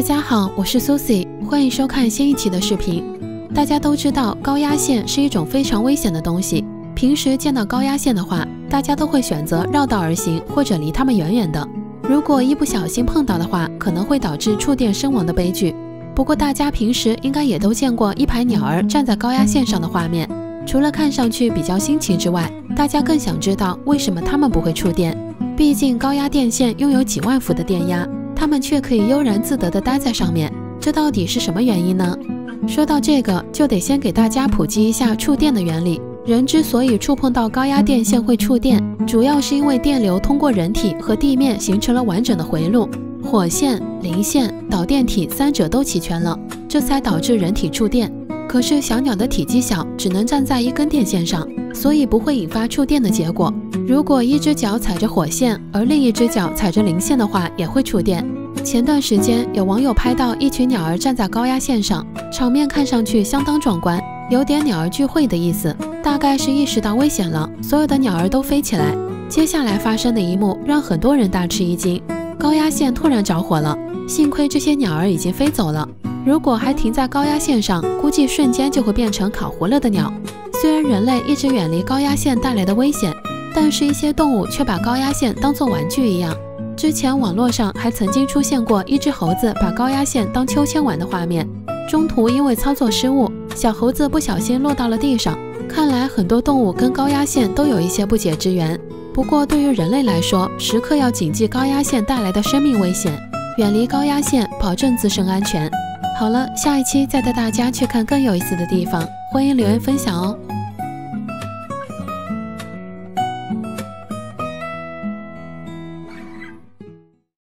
大家好，我是 Susie，欢迎收看新一期的视频。大家都知道高压线是一种非常危险的东西，平时见到高压线的话，大家都会选择绕道而行或者离它们远远的。如果一不小心碰到的话，可能会导致触电身亡的悲剧。不过大家平时应该也都见过一排鸟儿站在高压线上的画面，除了看上去比较新奇之外，大家更想知道为什么它们不会触电。毕竟高压电线拥有几万伏的电压。它们却可以悠然自得地待在上面，这到底是什么原因呢？说到这个，就得先给大家普及一下触电的原理。人之所以触碰到高压电线会触电，主要是因为电流通过人体和地面形成了完整的回路，火线、零线、导电体三者都齐全了，这才导致人体触电。可是小鸟的体积小，只能站在一根电线上，所以不会引发触电的结果。如果一只脚踩着火线，而另一只脚踩着零线的话，也会触电。前段时间有网友拍到一群鸟儿站在高压线上，场面看上去相当壮观，有点鸟儿聚会的意思。大概是意识到危险了，所有的鸟儿都飞起来。接下来发生的一幕让很多人大吃一惊：高压线突然着火了，幸亏这些鸟儿已经飞走了。如果还停在高压线上，估计瞬间就会变成烤糊了的鸟。虽然人类一直远离高压线带来的危险，但是一些动物却把高压线当作玩具一样。之前网络上还曾经出现过一只猴子把高压线当秋千玩的画面，中途因为操作失误，小猴子不小心落到了地上。看来很多动物跟高压线都有一些不解之缘。不过对于人类来说，时刻要谨记高压线带来的生命危险，远离高压线，保证自身安全。好了，下一期再带大家去看更有意思的地方，欢迎留言分享哦。